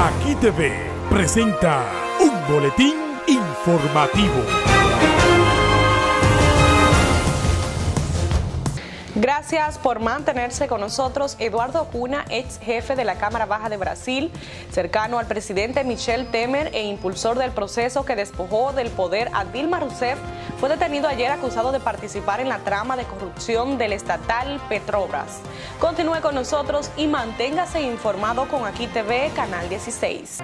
Aquí TV presenta un boletín informativo. Gracias por mantenerse con nosotros. Eduardo Cuna, ex jefe de la Cámara Baja de Brasil, cercano al presidente Michel Temer e impulsor del proceso que despojó del poder a Dilma Rousseff, fue detenido ayer acusado de participar en la trama de corrupción del estatal Petrobras. Continúe con nosotros y manténgase informado con Aquí TV, Canal 16.